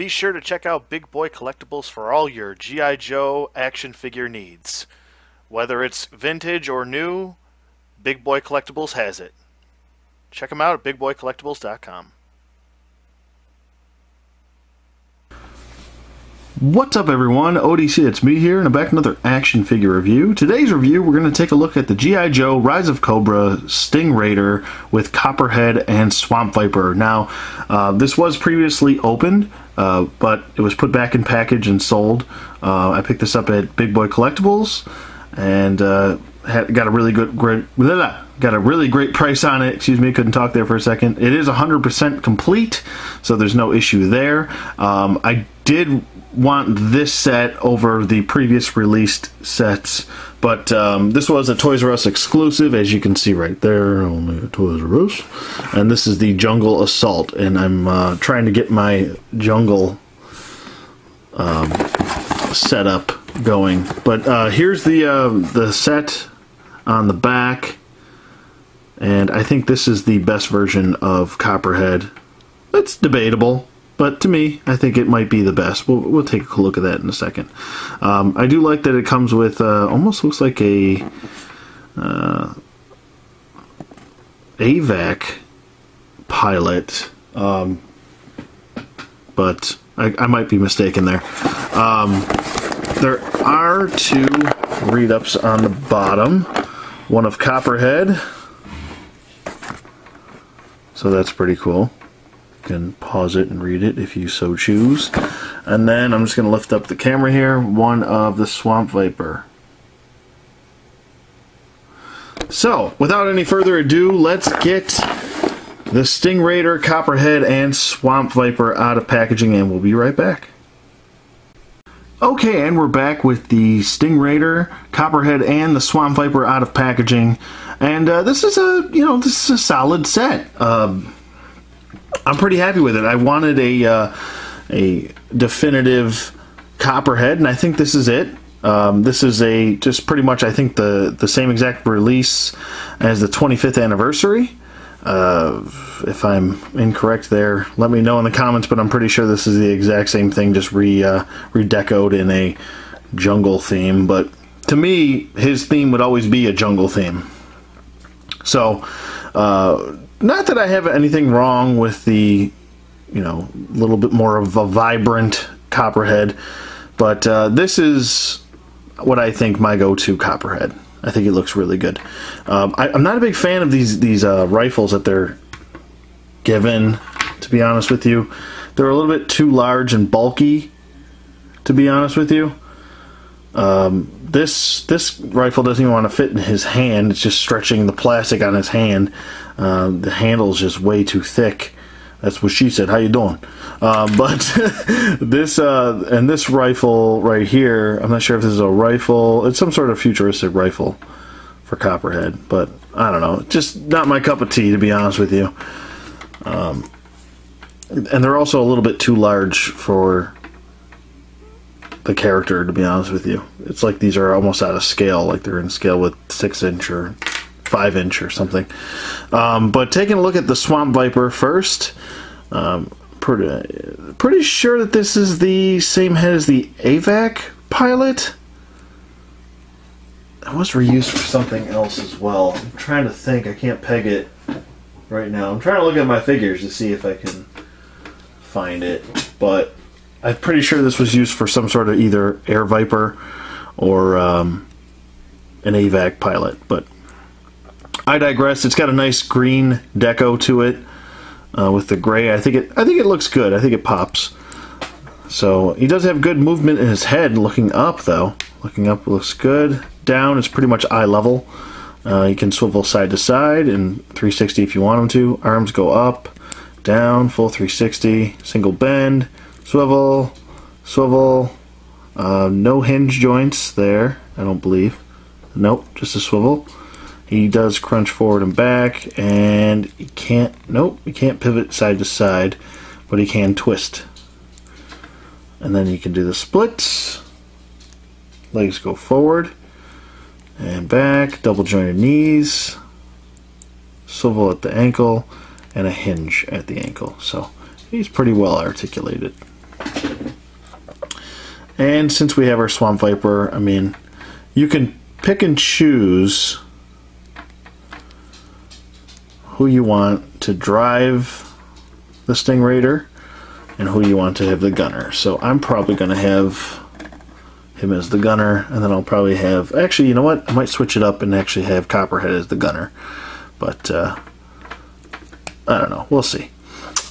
be sure to check out Big Boy Collectibles for all your G.I. Joe action figure needs. Whether it's vintage or new, Big Boy Collectibles has it. Check them out at bigboycollectibles.com. What's up everyone, ODC, it's me here and I'm back another action figure review. Today's review we're going to take a look at the G.I. Joe Rise of Cobra Sting Raider with Copperhead and Swamp Viper. Now, uh, this was previously opened, uh, but it was put back in package and sold. Uh, I picked this up at Big Boy Collectibles and uh, had, got a really good, great, blah, blah, got a really great price on it. Excuse me, couldn't talk there for a second. It is 100% complete, so there's no issue there. Um, I did want this set over the previous released sets, but um, this was a Toys R Us exclusive, as you can see right there, only Toys R Us. And this is the Jungle Assault, and I'm uh, trying to get my Jungle um, setup going. But uh, here's the uh, the set on the back, and I think this is the best version of Copperhead. It's debatable. But to me, I think it might be the best. We'll, we'll take a look at that in a second. Um, I do like that it comes with uh, almost looks like a uh, AVAC pilot, um, but I, I, might be mistaken there. Um, there are two read-ups on the bottom. One of Copperhead, so that's pretty cool can pause it and read it if you so choose. And then I'm just going to lift up the camera here, one of the Swamp Viper. So, without any further ado, let's get the Sting Raider, Copperhead, and Swamp Viper out of packaging, and we'll be right back. Okay, and we're back with the Sting Raider, Copperhead, and the Swamp Viper out of packaging. And uh, this is a, you know, this is a solid set. Um, I'm pretty happy with it. I wanted a uh, a definitive Copperhead, and I think this is it. Um, this is a just pretty much I think the the same exact release as the 25th anniversary. Uh, if I'm incorrect there, let me know in the comments. But I'm pretty sure this is the exact same thing, just re uh, redecoed in a jungle theme. But to me, his theme would always be a jungle theme. So uh, not that I have anything wrong with the, you know, a little bit more of a vibrant Copperhead, but uh, this is what I think my go-to Copperhead. I think it looks really good. Um, I, am not a big fan of these these uh, rifles that they're given. To be honest with you, they're a little bit too large and bulky. To be honest with you, um, this this rifle doesn't even want to fit in his hand. It's just stretching the plastic on his hand. Uh, the handle's just way too thick. That's what she said. How you doing? Uh, but this uh, and this rifle right here, I'm not sure if this is a rifle. It's some sort of futuristic rifle for Copperhead, but I don't know. Just not my cup of tea, to be honest with you. Um, and they're also a little bit too large for the character, to be honest with you. It's like these are almost out of scale, like they're in scale with six inch or five inch or something. Um, but taking a look at the Swamp Viper first, um, pretty, pretty sure that this is the same head as the AVAC pilot. It was reused for something else as well. I'm trying to think. I can't peg it right now. I'm trying to look at my figures to see if I can find it. But I'm pretty sure this was used for some sort of either Air Viper or um, an AVAC pilot, but I digress. It's got a nice green deco to it uh, with the gray. I think it. I think it looks good. I think it pops. So he does have good movement in his head. Looking up though, looking up looks good. Down is pretty much eye level. Uh, you can swivel side to side and 360 if you want him to. Arms go up, down, full 360, single bend swivel, swivel, uh, no hinge joints there, I don't believe. Nope, just a swivel. He does crunch forward and back, and he can't, nope, he can't pivot side to side, but he can twist. And then you can do the splits. Legs go forward and back, double jointed knees, swivel at the ankle, and a hinge at the ankle. So he's pretty well articulated. And since we have our Swamp Viper, I mean, you can pick and choose who you want to drive the Sting Raider and who you want to have the gunner. So I'm probably going to have him as the gunner, and then I'll probably have... Actually, you know what? I might switch it up and actually have Copperhead as the gunner. But, uh, I don't know. We'll see.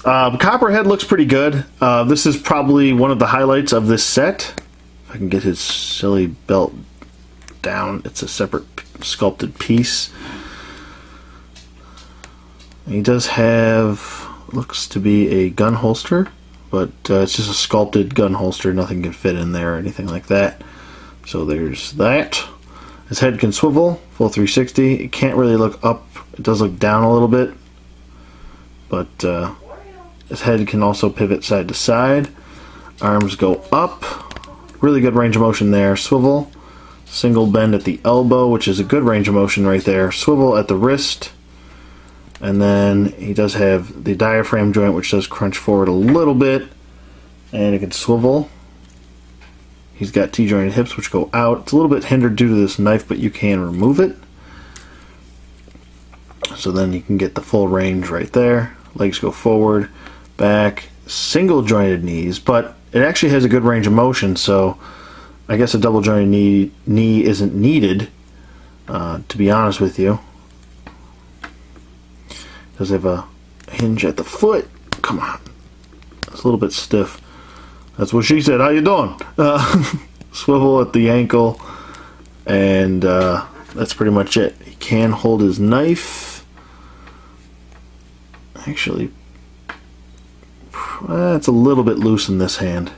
Um, Copperhead looks pretty good. Uh, this is probably one of the highlights of this set. If I can get his silly belt down, it's a separate sculpted piece. He does have, looks to be a gun holster, but uh, it's just a sculpted gun holster. Nothing can fit in there or anything like that. So there's that. His head can swivel, full 360. It can't really look up. It does look down a little bit, but uh, his head can also pivot side to side. Arms go up. Really good range of motion there. Swivel. Single bend at the elbow, which is a good range of motion right there. Swivel at the wrist. And then he does have the diaphragm joint, which does crunch forward a little bit. And it can swivel. He's got T-jointed hips, which go out. It's a little bit hindered due to this knife, but you can remove it. So then you can get the full range right there. Legs go forward back, single jointed knees, but it actually has a good range of motion, so I guess a double jointed knee, knee isn't needed, uh, to be honest with you. Does have a hinge at the foot. Come on. It's a little bit stiff. That's what she said. How you doing? Uh, swivel at the ankle. And uh, that's pretty much it. He can hold his knife. Actually, uh, it's a little bit loose in this hand.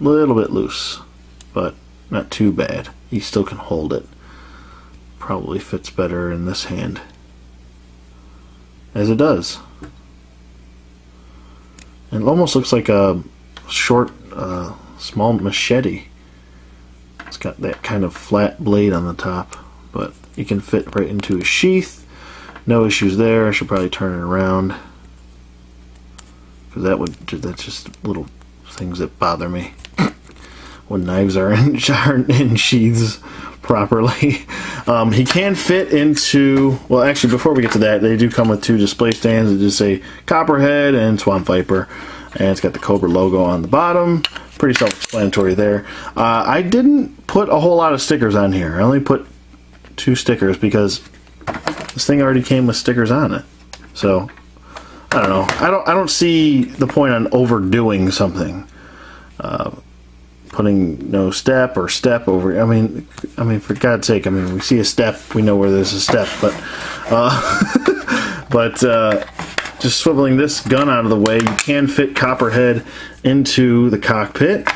A little bit loose, but not too bad. He still can hold it. Probably fits better in this hand. As it does. And it almost looks like a short, uh, small machete. It's got that kind of flat blade on the top, but it can fit right into a sheath. No issues there. I should probably turn it around because that would that's just little things that bother me when knives are in, aren't in sheaths properly. Um, he can fit into, well, actually, before we get to that, they do come with two display stands that just say Copperhead and Swamp Viper, and it's got the Cobra logo on the bottom. Pretty self-explanatory there. Uh, I didn't put a whole lot of stickers on here. I only put two stickers because this thing already came with stickers on it. So I don't know. I don't. I don't see the point on overdoing something. Uh, putting no step or step over. I mean, I mean, for God's sake! I mean, we see a step, we know where there's a step, but, uh, but uh, just swiveling this gun out of the way, you can fit Copperhead into the cockpit,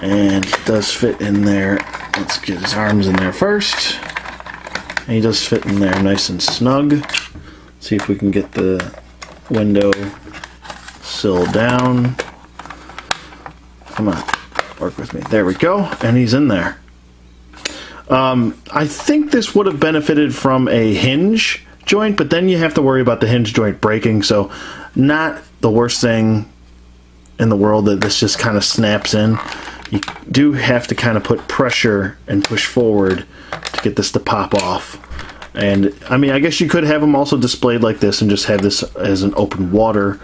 and it does fit in there. Let's get his arms in there first. And he does fit in there nice and snug. See if we can get the window sill down. Come on, work with me. There we go, and he's in there. Um, I think this would have benefited from a hinge joint, but then you have to worry about the hinge joint breaking, so not the worst thing in the world that this just kind of snaps in. You do have to kind of put pressure and push forward to get this to pop off. And I mean, I guess you could have them also displayed like this and just have this as an open water,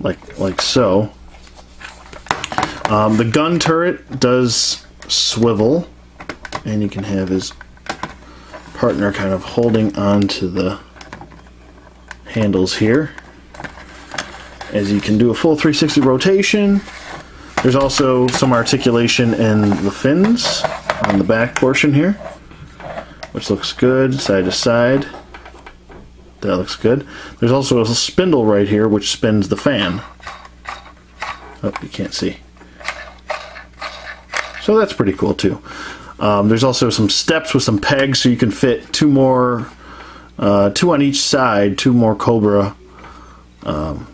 like like so. Um, the gun turret does swivel, and you can have his partner kind of holding on to the handles here. As you can do a full 360 rotation. There's also some articulation in the fins on the back portion here which looks good, side to side. That looks good. There's also a spindle right here which spins the fan. Oh, you can't see. So that's pretty cool too. Um, there's also some steps with some pegs so you can fit two more, uh, two on each side, two more Cobra um,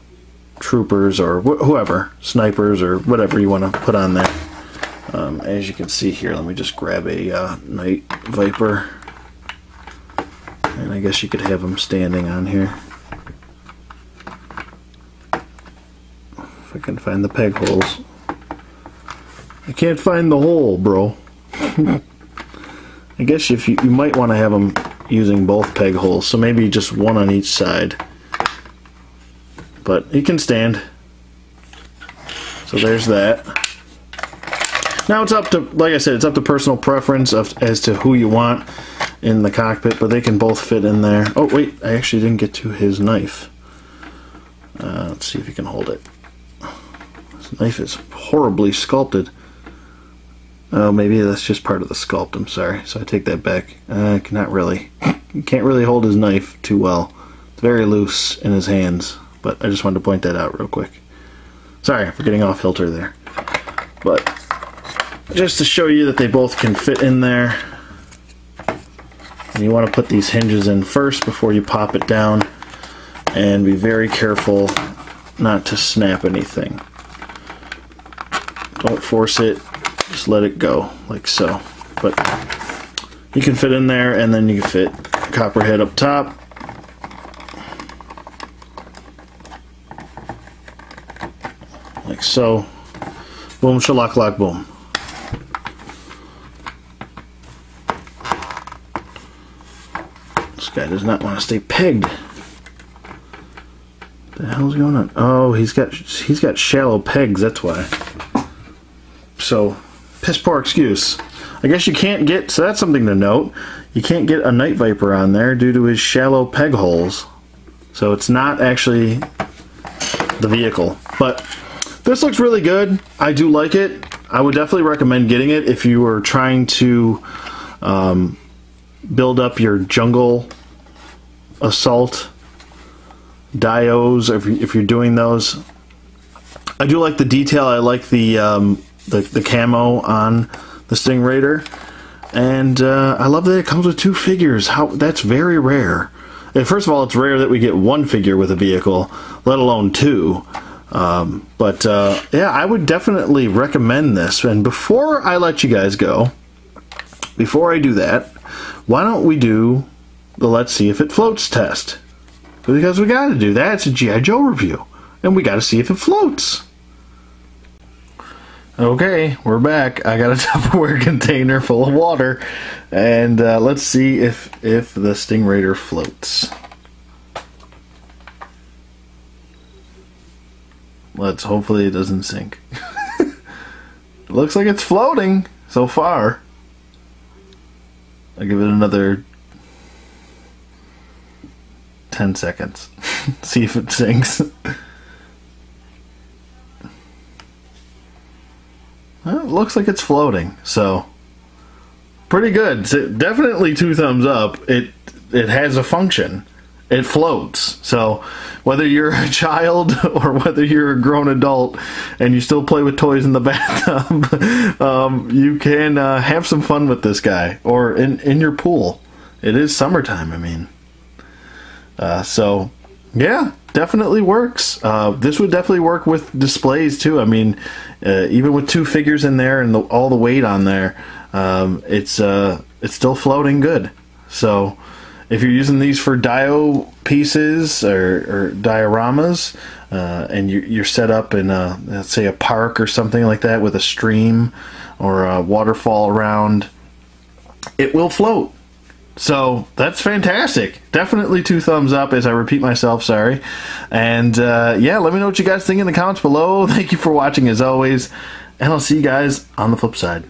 troopers or wh whoever, snipers or whatever you want to put on there. Um, as you can see here, let me just grab a uh, Night Viper. And I guess you could have them standing on here. If I can find the peg holes. I can't find the hole, bro. I guess if you, you might want to have them using both peg holes, so maybe just one on each side. But he can stand. So there's that. Now it's up to, like I said, it's up to personal preference of, as to who you want in the cockpit, but they can both fit in there. Oh wait, I actually didn't get to his knife. Uh, let's see if he can hold it. His knife is horribly sculpted. Oh, maybe that's just part of the sculpt. I'm sorry. So I take that back. Uh, not really. Can't really hold his knife too well. It's very loose in his hands. But I just wanted to point that out real quick. Sorry for getting off filter there. But just to show you that they both can fit in there. And you want to put these hinges in first before you pop it down. And be very careful not to snap anything. Don't force it, just let it go, like so. But you can fit in there, and then you can fit copperhead up top. Like so. Boom, shalak lock, boom. Guy does not want to stay pegged. The hell's going on? Oh, he's got he's got shallow pegs. That's why. So, piss poor excuse. I guess you can't get. So that's something to note. You can't get a night viper on there due to his shallow peg holes. So it's not actually the vehicle. But this looks really good. I do like it. I would definitely recommend getting it if you were trying to um, build up your jungle assault dios if, if you're doing those. I do like the detail. I like the um, the, the camo on the Sting Raider, and uh, I love that it comes with two figures. How that's very rare. And first of all, it's rare that we get one figure with a vehicle, let alone two. Um, but uh, yeah, I would definitely recommend this. And before I let you guys go, before I do that, why don't we do the let's see if it floats test? Because we got to do that. It's a G.I. Joe review. And we got to see if it floats. Okay, we're back. I got a Tupperware container full of water. And uh, let's see if, if the Sting Raider floats. Let's hopefully it doesn't sink. looks like it's floating so far. I'll give it another 10 seconds. See if it sinks. well, it looks like it's floating, so pretty good. So definitely two thumbs up. It it has a function. It floats. So whether you're a child or whether you're a grown adult and you still play with toys in the bathtub, um, you can uh, have some fun with this guy or in in your pool. It is summertime. I mean. Uh, so, yeah, definitely works. Uh, this would definitely work with displays too. I mean, uh, even with two figures in there and the, all the weight on there, um, it's uh, it's still floating good. So, if you're using these for dio pieces or, or dioramas, uh, and you're, you're set up in a let's say a park or something like that with a stream or a waterfall around, it will float. So that's fantastic. Definitely two thumbs up as I repeat myself, sorry. And uh, yeah, let me know what you guys think in the comments below. Thank you for watching as always. And I'll see you guys on the flip side.